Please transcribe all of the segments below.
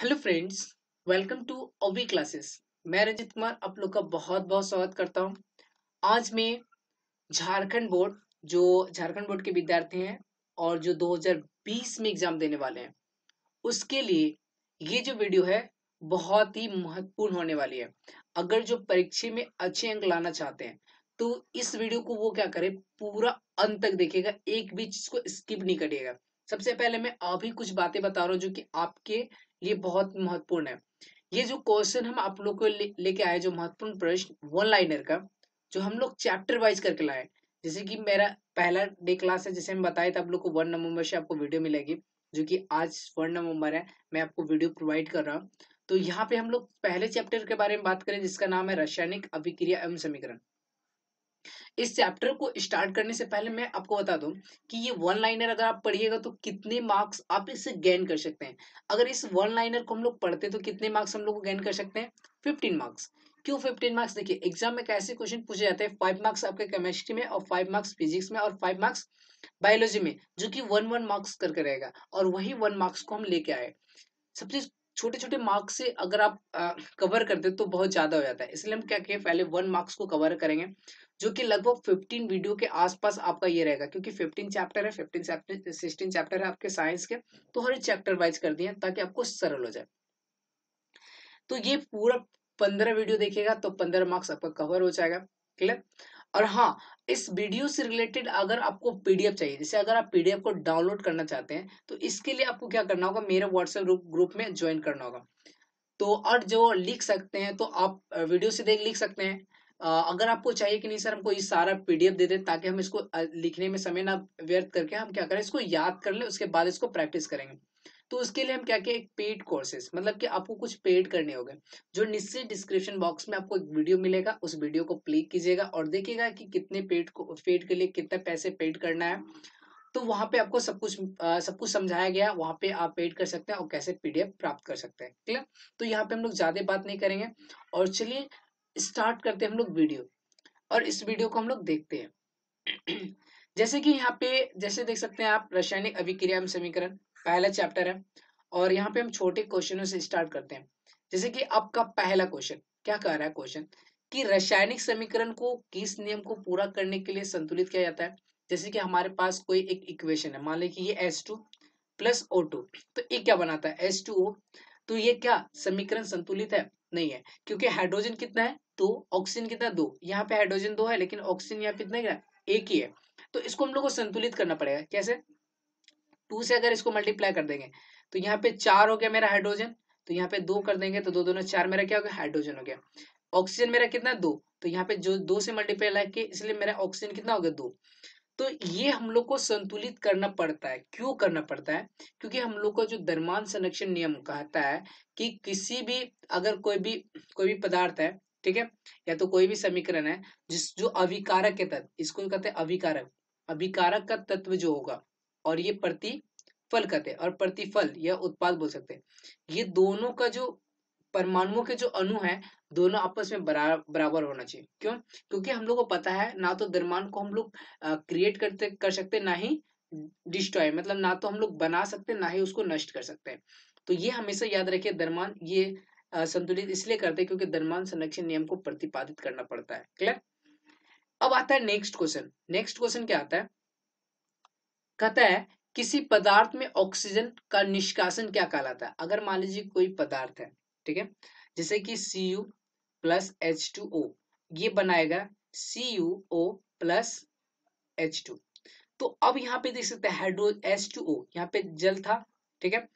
Hello friends welcome to OV classes मैं रंजित कुमार, आप लोग का बहुत बहुत स्वागत करता हूँ। आज मैं झारखंड बोर्ड, जो झारखंड बोर्ड के विद्यार्थी हैं और जो 2020 में एग्ज़ाम देने वाले हैं, उसके लिए ये जो वीडियो है, बहुत ही महत्वपूर्ण होने वाली है। अगर जो परीक्षा में अच्छे अंक लाना चाहते हैं तो इस वीडियो को वो क्या करे, पूरा अंत तक देखेगा एक भी चीज़ को स्किप नहीं करिएगा। सबसे पहले मैं अभी कुछ बातें बता रहा हूँ जो कि आपके लिए बहुत महत्वपूर्ण है। ये जो क्वेश्चन हम आप लोग को लेके ले आए जो महत्वपूर्ण प्रश्न वन लाइनर का, जो हम लोग चैप्टर वाइज करके लाए जैसे कि मेरा पहला डे क्लास है, जैसे हम बताए थे आप लोग को वन नवंबर से आपको वीडियो मिलेगी, जो कि आज वन नवंबर है, मैं आपको वीडियो प्रोवाइड कर रहा हूँ। तो यहाँ पे हम लोग पहले चैप्टर के बारे में बात करें, जिसका नाम है रासायनिक अभिक्रिया एवं समीकरण। इस चैप्टर को स्टार्ट करने से पहले मैं आपको बता दूँ कि ये वन लाइनर अगर आप पढ़िएगा तो कितने मार्क्स आप इससे गेन कर सकते हैं। अगर इस वन लाइनर को हम लोग पढ़ते तो कितने मार्क्स हम लोग को गेन कर सकते हैं? फिफ्टीन मार्क्स क्यों फिफ्टीन मार्क्स देखिए एग्ज़ाम में कैसे क्वेश्चन पूछे जाते हैं फाइव मार्क्स आपके केमिस्ट्री में और फाइव मार्क्स फिजिक्स में और फाइव मार्क्स बायोलॉजी में जो कि वन वन मार्क्स करके रहेगा और वही वन मार्क्स को हम लेके आए। सबसे छोटे छोटे मार्क्स से अगर आप आ, कवर करते तो बहुत ज़्यादा हो जाता है। इसलिए हम क्या किए पहले वन मार्क्स को कवर करेंगे। जो कि लगभग 15 वीडियो के आसपास आपका ये रहेगा, क्योंकि 15 चैप्टर है 15 चैप्टर 16 चैप्टर है आपके साइंस के तो हर चैप्टर वाइज कर दिए ताकि आपको सरल हो जाए। तो ये पूरा पंद्रह वीडियो देखेगा तो पंद्रह मार्क्स आपका कवर हो जाएगा क्लियर और हाँ इस वीडियो से रिलेटेड अगर आपको पीडीएफ चाहिए, जैसे अगर आप पीडीएफ को डाउनलोड करना चाहते हैं तो इसके लिए आपको क्या करना होगा, मेरे व्हाट्सएप ग्रुप ग्रुप में ज्वाइन करना होगा। तो और जो लिख सकते हैं तो आप वीडियो से देख लिख सकते हैं। अगर आपको चाहिए कि नहीं सर हमको ये सारा पीडीएफ दे दे ताकि हम इसको लिखने में समय ना व्यर्थ करके हम क्या करें इसको याद कर ले उसके बाद इसको प्रैक्टिस करेंगे। तो उसके लिए हम क्या किया एक पेड कोर्सेज मतलब कि आपको कुछ पेड करने होंगे जो निश्चित डिस्क्रिप्शन बॉक्स में आपको एक वीडियो मिलेगा उस वीडियो को क्लिक कीजिएगा और देखिएगा कि कितने पेड को पेड के लिए कितने पैसे पेड करना है। तो वहाँ पे आपको सब कुछ आ, सब कुछ समझाया गया वहाँ पे आप पेड कर सकते हैं और कैसे पीडीएफ प्राप्त कर सकते हैं क्लियर तो यहाँ पे हम लोग ज़्यादा बात नहीं करेंगे। और चलिए स्टार्ट करते हैं हम लोग वीडियो। और इस वीडियो को हम लोग देखते हैं। जैसे कि यहाँ पे, जैसे देख सकते हैं आप, रासायनिक अभिक्रिया में समीकरण, पहला चैप्टर है। और यहाँ पे हम छोटे क्वेश्चनों से स्टार्ट करते हैं। जैसे कि आपका पहला क्वेश्चन क्या कह रहा है क्वेश्चन कि रासायनिक समीकरण को किस नियम को पूरा करने के लिए संतुलित किया जाता है? जैसे कि हमारे पास कोई एक इक्वेशन है। मान ली कि ये टू प्लस ओ टू तो ये क्या बनाता है? एस टू ओ तो ये क्या समीकरण संतुलित है? नहीं है। क्योंकि हाइड्रोजन कितना है? दो। ऑक्सीजन कितना दो। यहाँ पे हाइड्रोजन दो है, लेकिन ऑक्सीजन यहाँ कितना एक ही है। तो इसको हम लोग को संतुलित करना पड़ेगा। कैसे? टू से अगर इसको मल्टीप्लाई कर देंगे तो यहाँ पे चार हो गया मेरा हाइड्रोजन तो यहाँ पे दो कर देंगे तो दो दोनों चार मेरा क्या हो गया? हाइड्रोजन हो गया। ऑक्सीजन मेरा कितना दो। तो यहाँ पे जो दो से मल्टीप्लाई के इसलिए मेरा ऑक्सीजन कितना हो गया? दो। तो ये हम लोग को संतुलित करना पड़ता है। क्यों करना पड़ता है? क्योंकि हम लोग का जो दरमान संरक्षण नियम कहता है कि किसी भी, अगर कोई भी कोई भी पदार्थ है, ठीक है? या तो कोई भी समीकरण है, जिस, जो अभिकारक के तत्व, इसको कहते हैं अभिकारक अभिकारक का तत्व जो होगा, और ये प्रतिफल कहते हैं, और प्रतिफल या उत्पाद बोल सकते हैं। ये दोनों का जो परमाणुओं के जो अणु है, दोनों आपस में बराबर होना चाहिए। क्यों? क्योंकि हम लोग को पता है, ना तो द्रव्यमान को हम लोग क्रिएट करते, कर सकते, ना ही डिस्ट्रॉय मतलब ना तो हम लोग बना सकते, ना ही उसको नष्ट कर सकते। हैं तो ये हमेशा याद रखिए दरमान ये संतुलित इसलिए करते हैं क्योंकि दरमान संरक्षण नियम को प्रतिपादित करना पड़ता है। क्लियर अब आता है नेक्स्ट क्वेश्चन नेक्स्ट क्वेश्चन क्या आता है? कहता है, किसी पदार्थ में ऑक्सीजन का निष्कासन क्या कहलाता है? अगर मान लीजिए कोई पदार्थ है ठीक है? जैसे कि C U plus H two O ये बनाएगा C U O plus H two तो अब यहाँ पे देख सकते हैं हाइड्रो एच टू ओ यहाँ पे जल था, ठीक है?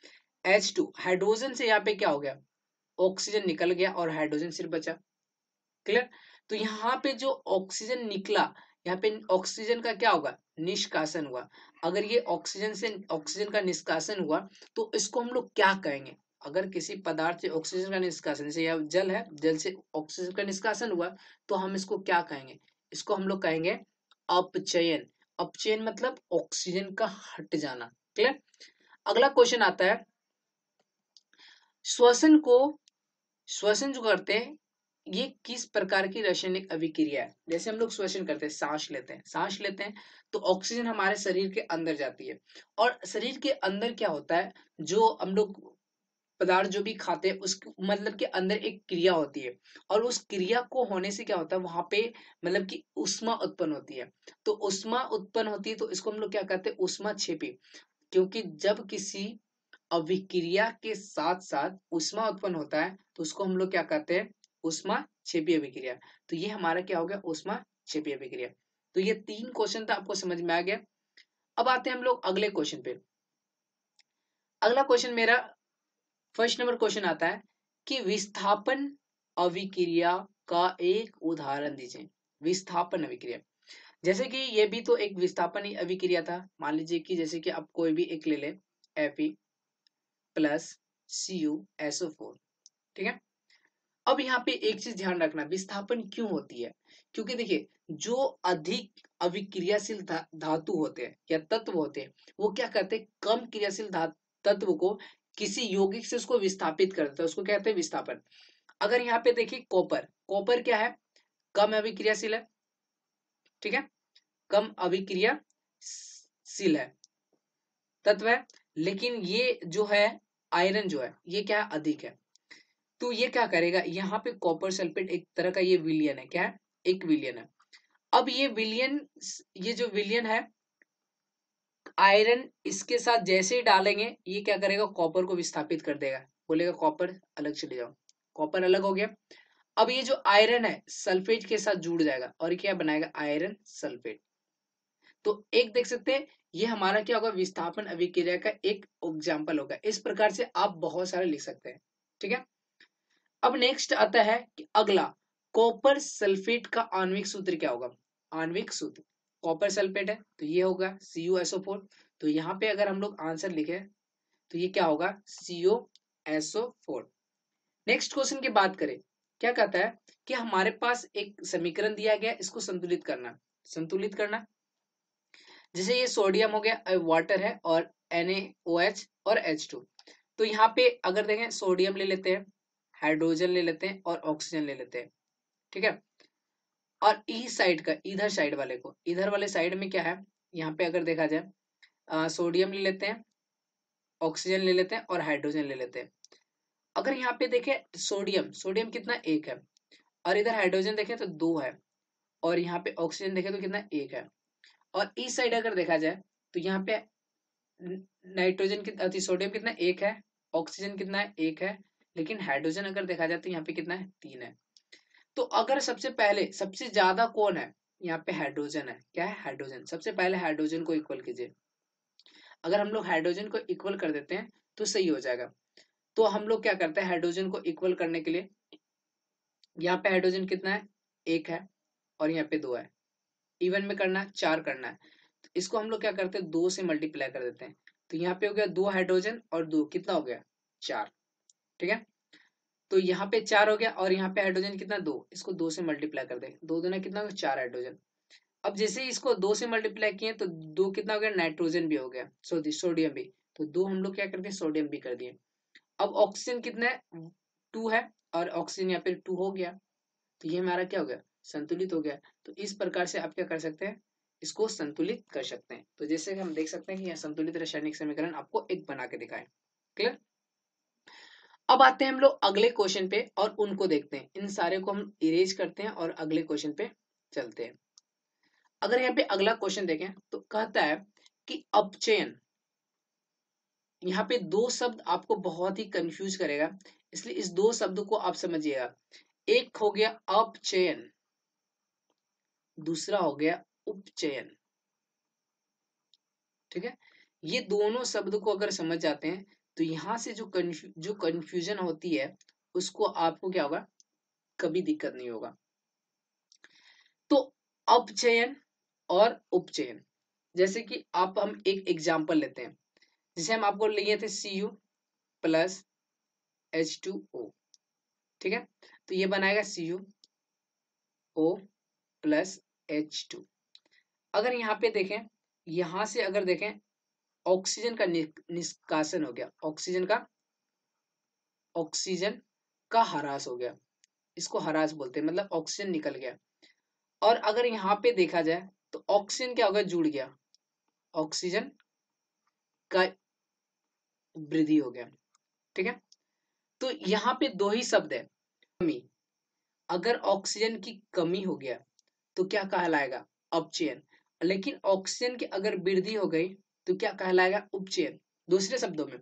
एच टू हाइड्रोजन से यहाँ पे क्या हो गया? ऑक्सीजन निकल गया और हाइड्रोजन सिर्फ़ बचा। क्लियर? तो यहाँ पे जो ऑक्सीजन निकला, यहाँ पे ऑक्सीजन का क्या होगा? निष्कासन हुआ। अगर ये ऑक्सीजन से, ऑक्सीजन का निष्कासन हुआ तो इसको हम लोग क्या कहेंगे? अगर किसी पदार्थ से ऑक्सीजन का निष्कासन, जैसे यह जल है, जल से ऑक्सीजन का निष्कासन हुआ तो हम इसको क्या कहेंगे? इसको हम लोग कहेंगे अपचयन। अपचयन मतलब ऑक्सीजन का हट जाना। क्लियर अगला क्वेश्चन आता है। श्वसन को, श्वसन जो करते हैं, ये किस प्रकार की रासायनिक अभिक्रिया है? जैसे हम लोग श्वसन करते हैं, सांस लेते हैं। सांस लेते हैं तो ऑक्सीजन हमारे शरीर के अंदर जाती है। और शरीर के अंदर क्या होता है? जो हम लोग पदार्थ जो भी खाते हैं उस मतलब के अंदर एक क्रिया होती है। और उस क्रिया को होने से क्या होता है, वहाँ पे मतलब कि उष्मा उत्पन्न होती है। तो उष्मा उत्पन्न होती है तो इसको हम लोग क्या कहते हैं, उष्मा छेपी। क्योंकि जब किसी अभिक्रिया के साथ साथ उष्मा उत्पन्न होता है तो उसको हम लोग क्या कहते हैं, उष्मा छेपी अभिक्रिया। तो ये हमारा क्या हो गया, उष्मा छेपी अभिक्रिया। तो ये तीन क्वेश्चन था, आपको समझ में आ गया। अब आते हैं हम लोग अगले क्वेश्चन पे। अगला क्वेश्चन मेरा फ़र्स्ट नंबर क्वेश्चन आता है कि विस्थापन अभिक्रिया का एक उदाहरण दीजिए। विस्थापन अभिक्रिया। जैसे कि ये भी तो एक विस्थापन अभिक्रिया था। मान लीजिए कि जैसे कि आप कोई भी एक ले ले F plus C U SO four ठीक है? अब यहाँ पे एक चीज़ ध्यान रखना, विस्थापन क्यों होती है? क्योंकि देखिए, जो अधिक अभिक्रियाशील धातु होते हैं या तत्व होते हैं, वो क्या करते हैं? कम क्रियाशील तत्व को किसी यौगिक से उसको विस्थापित कर देता है, उसको कहते हैं विस्थापन। अगर यहाँ पे देखिए कॉपर कॉपर क्या है? कम अभिक्रियाशील है, ठीक है? कम अभिक्रियाशील है, तत्व है। लेकिन ये जो है, आयरन जो है, ये क्या है? अधिक है। तो ये क्या करेगा? यहाँ पे कॉपर सल्फेट एक तरह का ये विलियन है, क्या है? एक विलियन है। अब ये विलियन, ये जो विलियन है आयरन इसके साथ जैसे ही डालेंगे, ये क्या करेगा? कॉपर को विस्थापित कर देगा। बोलेगा कॉपर अलग चले जाओ। कॉपर अलग हो गया। अब ये जो आयरन है सल्फेट के साथ जुड़ जाएगा और क्या बनाएगा? आयरन सल्फेट तो एक देख सकते हैं, ये हमारा क्या होगा? विस्थापन अभिक्रिया का एक एग्ज़ाम्पल होगा। इस प्रकार से आप बहुत सारे लिख सकते हैं। ठीक है? अब नेक्स्ट आता है कि अगला कॉपर सल्फेट का आणविक सूत्र क्या होगा? आणविक सूत्र। कॉपर सल्फेट है तो ये होगा CuSO4 तो यहाँ पे अगर हम लोग आंसर लिखे तो ये क्या होगा? CuSO4 नेक्स्ट क्वेश्चन की बात करें, क्या कहता है कि हमारे पास एक समीकरण दिया गया इसको संतुलित करना। संतुलित करना। जैसे ये सोडियम हो गया वाटर है और NaOH और H2 तो यहाँ पे अगर देखें सोडियम ले लेते हैं हाइड्रोजन ले लेते हैं और ऑक्सीजन ले लेते हैं। ठीक है? और ई साइड का, इधर साइड वाले को। इधर वाले साइड में क्या है? यहाँ पे अगर देखा जाए सोडियम ले लेते हैं ऑक्सीजन ले लेते हैं और हाइड्रोजन ले लेते हैं। अगर यहाँ पे देखें सोडियम सोडियम कितना एक है? और इधर हाइड्रोजन देखें तो दो है। और यहाँ पे ऑक्सीजन देखें तो कितना एक है? और इस साइड अगर देखा जाए तो यहाँ पे नाइट्रोजन की सोडियम कितना एक है ऑक्सीजन कितना है एक है, लेकिन हाइड्रोजन अगर देखा जाए तो यहाँ पे कितना है तीन है। तो अगर सबसे पहले, सबसे ज़्यादा कौन है? यहाँ पे हाइड्रोजन है। क्या है? हाइड्रोजन सबसे पहले हाइड्रोजन को इक्वल कीजिए। अगर हम लोग हाइड्रोजन को इक्वल कर देते हैं तो सही हो जाएगा। तो हम लोग क्या करते हैं हाइड्रोजन को इक्वल करने के लिए? यहाँ पे हाइड्रोजन कितना है? एक है, और यहाँ पे दो है। इवन में करना है, चार करना है। तो इसको हम लोग क्या करते हैं? दो से मल्टीप्लाई कर देते हैं। तो यहाँ पे हो गया दो हाइड्रोजन और दो। कितना हो गया? चार। ठीक है? तो यहाँ पे चार हो गया और यहाँ पे हाइड्रोजन कितना? दो। इसको दो से मल्टीप्लाई कर दे। दो दुना कितना? हो चार हाइड्रोजन अब जैसे ही इसको दो से मल्टीप्लाई किए तो दो कितना हो गया? नाइट्रोजन भी हो गया। सॉरी सोडियम भी। तो दो हम लोग क्या कर दिए सोडियम भी कर दिए। अब ऑक्सीजन कितना है? टू है और ऑक्सीजन यहाँ पे टू हो गया। तो ये हमारा क्या हो गया? संतुलित हो गया। तो इस प्रकार से आप क्या कर सकते हैं? इसको संतुलित कर सकते हैं। तो जैसे हम देख सकते हैं कि यह संतुलित रासायनिक समीकरण आपको एक बना के दिखाए। क्लियर अब आते हैं हम लोग अगले क्वेश्चन पे और उनको देखते हैं। इन सारे को हम इरेज करते हैं और अगले क्वेश्चन पे चलते हैं। अगर यहाँ पे अगला क्वेश्चन देखें तो कहता है कि अपचयन यहाँ पे दो शब्द आपको बहुत ही कंफ्यूज करेगा, इसलिए इस दो शब्द को आप समझिएगा। एक हो गया अपचयन दूसरा हो गया उपचयन। ठीक है? ये दोनों शब्द को अगर समझ जाते हैं तो यहाँ से जो कन्फ्यू जो कंफ्यूजन होती है, उसको आपको क्या होगा? कभी दिक्कत नहीं होगा। तो अपचयन और उपचयन। जैसे कि आप, हम एक एग्ज़ाम्पल लेते हैं। जैसे हम आपको लिए थे C U plus H two O ठीक है? तो ये बनाएगा C U O plus H two अगर यहाँ पे देखें, यहाँ से अगर देखें ऑक्सीजन का निष्कासन हो गया। ऑक्सीजन का ऑक्सीजन का हरास हो गया। इसको हरास बोलते हैं मतलब ऑक्सीजन निकल गया। और अगर यहाँ पे देखा जाए तो ऑक्सीजन क्या हो गया जुड़ गया। ऑक्सीजन का वृद्धि हो गया। ठीक है? तो यहाँ पे दो ही शब्द है। कमी। अगर ऑक्सीजन की कमी हो गया तो क्या कहलाएगा? अपचयन। लेकिन ऑक्सीजन की अगर वृद्धि हो गई तो क्या कहलाएगा? उपचयन। दूसरे शब्दों में,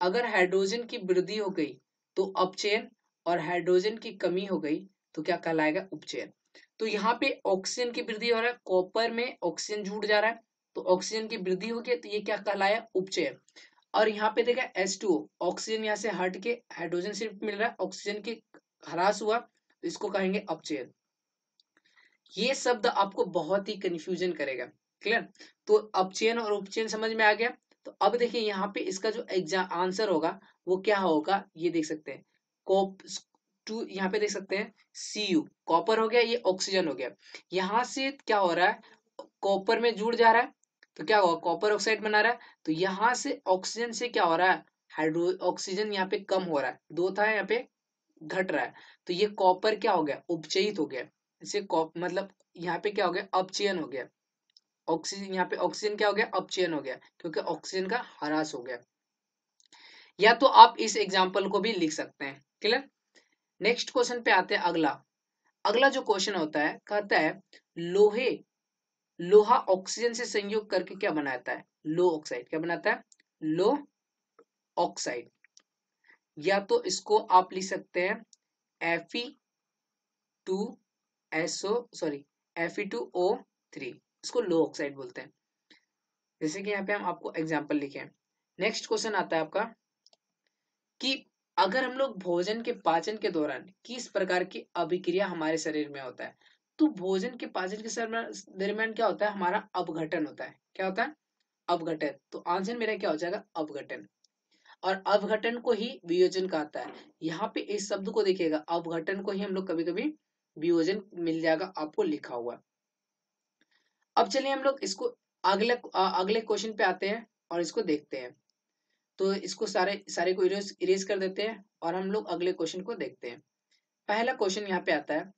अगर हाइड्रोजन की वृद्धि हो गई तो अपचयन और हाइड्रोजन की कमी हो गई तो क्या कहलाएगा? उपचयन। तो यहाँ पे ऑक्सीजन की वृद्धि हो रहा है, कॉपर में ऑक्सीजन जुड़ जा रहा है तो ऑक्सीजन की वृद्धि हो गई तो ये क्या कहलाया? उपचयन। और यहाँ पे देखा एस टू ऑक्सीजन यहाँ से हट के हाइड्रोजन सिर्फ़ मिल रहा है, ऑक्सीजन की ह्रास हुआ तो इसको कहेंगे अपचयन। ये शब्द आपको बहुत ही कंफ्यूजन करेगा। क्लियर तो अपचयन और उपचयन समझ में आ गया। तो अब देखिए यहाँ पे इसका जो एग्ज़ाम आंसर होगा, वो क्या होगा, ये देख सकते हैं। कोप टू यहाँ पे देख सकते हैं। सी यू कॉपर हो गया, ये ऑक्सीजन हो गया। यहाँ से क्या हो रहा है? कॉपर में जुड़ जा रहा है। तो क्या होगा? कॉपर ऑक्साइड बना रहा है। तो यहाँ से ऑक्सीजन से क्या हो रहा है? हाइड्रो ऑक्सीजन यहाँ पे कम हो रहा है। दो था यहाँ पे, घट रहा है। तो ये कॉपर क्या हो गया? उपचयित हो गया। इसे मतलब यहाँ पे क्या हो गया? अपचयन हो गया। ऑक्सीजन यहाँ पे ऑक्सीजन क्या हो गया? अपचयन हो गया, क्योंकि ऑक्सीजन का ह्रास हो गया। या तो आप इस एग्ज़ाम्पल को भी लिख सकते हैं क्लियर नेक्स्ट क्वेश्चन पे आते हैं अगला। अगला जो क्वेश्चन होता है, कहता है, लोहे, लोहा ऑक्सीजन से संयोग करके क्या बनाता है? लो ऑक्साइड क्या बनाता है? लो ऑक्साइड या तो इसको आप लिख सकते हैं F two SO sorry F two O three इसको लो ऑक्साइड बोलते हैं। जैसे कि यहाँ पे हम आपको एग्ज़ाम्पल लिखे नेक्स्ट क्वेश्चन आता है आपका कि अगर हम लोग भोजन के पाचन के दौरान किस प्रकार की अभिक्रिया हमारे शरीर में होता है तो भोजन के पाचन के दरमियान क्या होता है? हमारा अपघटन होता है। क्या होता है? अपघटन। तो आंसर मेरा क्या हो जाएगा? अपघटन। और अवघटन को ही वियोजन कहता है। यहाँ पे इस शब्द को देखिएगा। अवघटन को ही हम लोग कभी कभी वियोजन मिल जाएगा आपको लिखा हुआ। अब चलिए हम लोग इसको अगले अगले क्वेश्चन पे आते हैं और इसको देखते हैं। तो इसको सारे सारे को इरेज इरेज कर देते हैं और हम लोग अगले क्वेश्चन को देखते हैं। पहला क्वेश्चन यहाँ पे आता है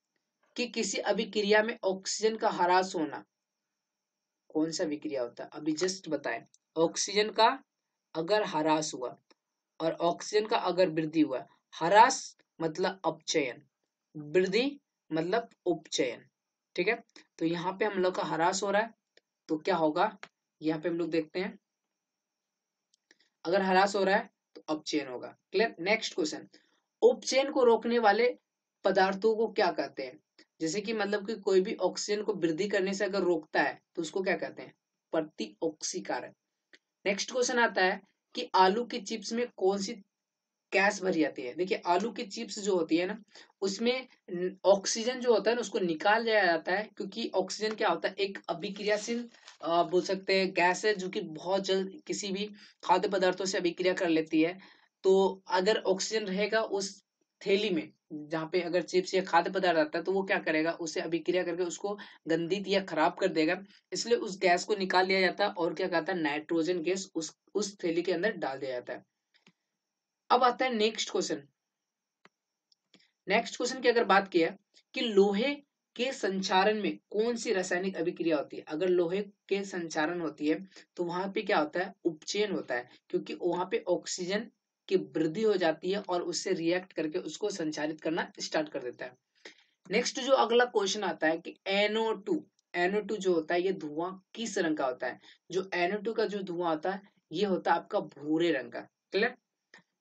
कि किसी अभिक्रिया में ऑक्सीजन का ह्रास होना, कौन सा विक्रिया होता है? अभी जस्ट बताए। ऑक्सीजन का अगर ह्रास हुआ और ऑक्सीजन का अगर वृद्धि हुआ, ह्रास मतलब अपचयन, वृद्धि मतलब उपचयन। ठीक है? तो यहाँ पे हम लोग का हरास हो रहा है तो क्या होगा? यहाँ पे हम लोग देखते हैं। अगर ह्रास हो रहा है तो अपचयन होगा। क्लियर नेक्स्ट क्वेश्चन उपचयन को रोकने वाले पदार्थों को क्या कहते हैं? जैसे कि मतलब कि कोई भी ऑक्सीजन को वृद्धि करने से अगर रोकता है तो उसको क्या कहते हैं? प्रति ऑक्सीकारक नेक्स्ट क्वेश्चन आता है कि आलू के चिप्स में कौन सी गैस भरी जाती है। देखिए, आलू की चिप्स जो होती है ना, उसमें ऑक्सीजन जो होता है ना, उसको निकाल दिया जाता है, क्योंकि ऑक्सीजन क्या होता है, एक अभिक्रियाशील बोल सकते हैं, गैस है जो कि बहुत जल्द किसी भी खाद्य पदार्थों से अभिक्रिया कर लेती है। तो अगर ऑक्सीजन रहेगा उस थैली में, जहाँ पे अगर चिप्स या खाद्य पदार्थ आता है तो वो क्या करेगा, उसे अभिक्रिया करके उसको गंदित या खराब कर देगा। इसलिए उस गैस को निकाल लिया जाता है और क्या कहता है, नाइट्रोजन गैस उस उस थैली के अंदर डाल दिया जाता है। अब आता है नेक्स्ट क्वेश्चन नेक्स्ट क्वेश्चन की अगर बात किया कि लोहे के संचारण में कौन सी रासायनिक अभिक्रिया होती है? अगर लोहे के संचारण होती है तो वहाँ पे क्या होता है? उपचयन होता है, क्योंकि वहाँ पे ऑक्सीजन की वृद्धि हो जाती है और उससे रिएक्ट करके उसको संचालित करना स्टार्ट कर देता है। नेक्स्ट जो अगला क्वेश्चन आता है कि NO2 NO2 जो होता है, ये धुआँ किस रंग का होता है? जो NO2 का जो धुआँ होता है, ये होता है आपका भूरे रंग का क्लियर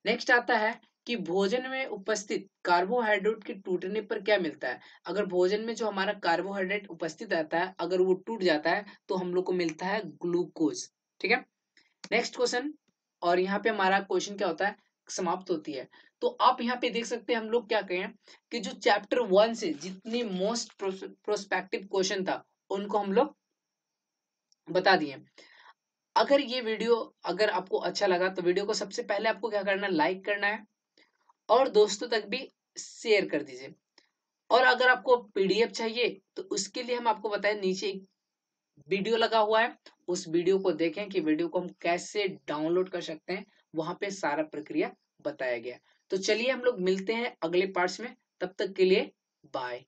नेक्स्ट आता है कि भोजन में उपस्थित कार्बोहाइड्रेट के टूटने पर क्या मिलता है? अगर भोजन में जो हमारा कार्बोहाइड्रेट उपस्थित रहता है, अगर वो टूट जाता है तो हम लोग को मिलता है ग्लूकोज ठीक है? नेक्स्ट क्वेश्चन और यहाँ पे हमारा क्वेश्चन क्या होता है? समाप्त होती है। तो आप यहाँ पे देख सकते हैं हम लोग क्या कहें कि जो चैप्टर वन से जितनी मोस्ट प्रोस्पेक्टिव क्वेश्चन था, उनको हम लोग बता दिए। अगर ये वीडियो अगर आपको अच्छा लगा तो वीडियो को सबसे पहले आपको क्या करना है? लाइक करना है और दोस्तों तक भी शेयर कर दीजिए। और अगर आपको पीडीएफ चाहिए तो उसके लिए हम आपको बताएँ, नीचे एक वीडियो लगा हुआ है। उस वीडियो को देखें कि वीडियो को हम कैसे डाउनलोड कर सकते हैं। वहाँ पे सारा प्रक्रिया बताया गया तो चलिए हम लोग मिलते हैं अगले पार्ट्स में। तब तक के लिए बाय